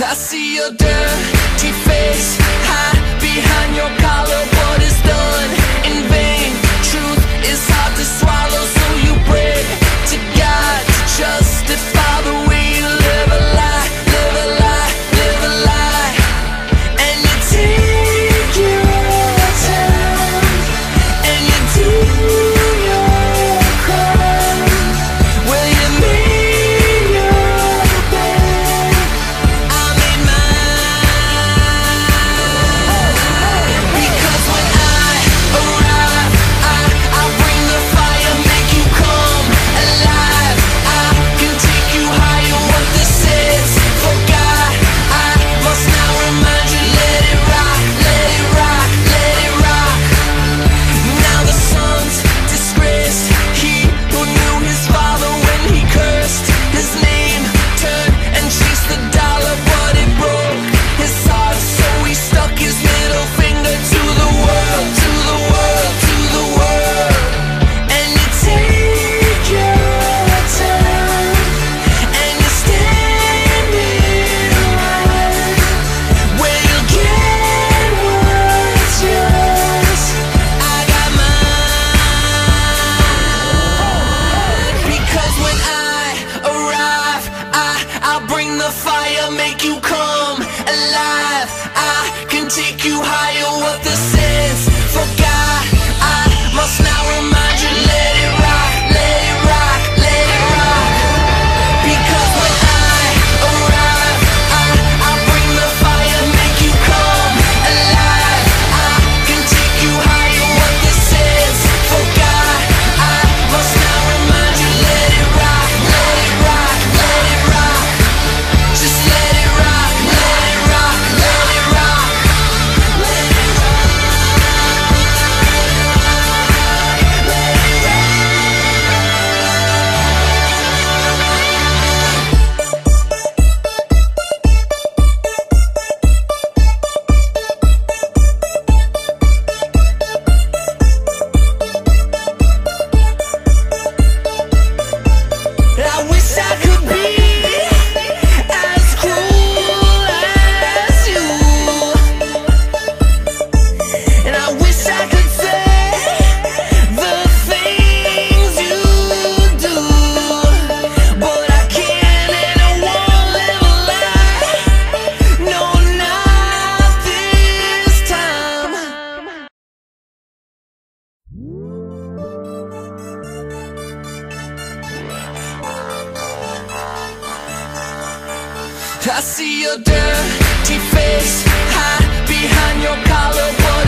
I see your dirty face hide behind your fire, make you come alive. I can take you higher, what the sense. see your dirty face hide behind your collar. What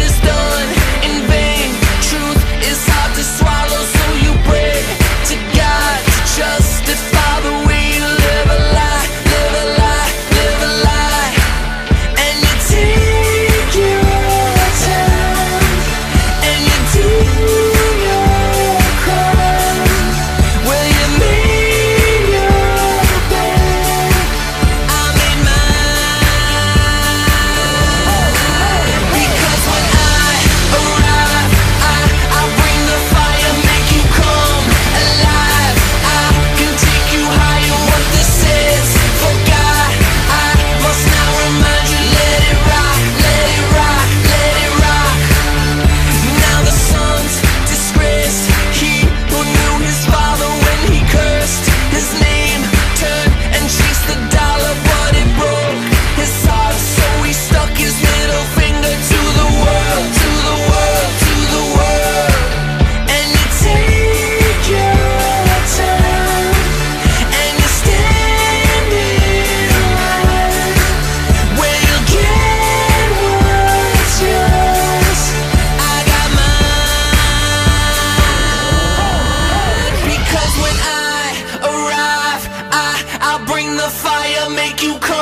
you come